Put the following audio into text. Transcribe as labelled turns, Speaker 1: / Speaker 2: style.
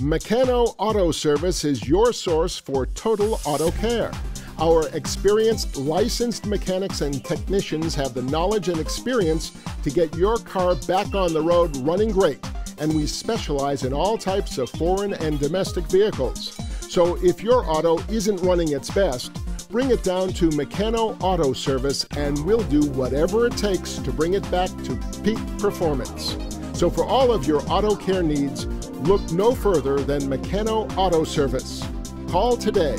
Speaker 1: Mechano Auto Service is your source for total auto care. Our experienced, licensed mechanics and technicians have the knowledge and experience to get your car back on the road running great, and we specialize in all types of foreign and domestic vehicles. So if your auto isn't running its best, bring it down to Mechano Auto Service and we'll do whatever it takes to bring it back to peak performance. So for all of your auto care needs, look no further than Mechano Auto Service. Call today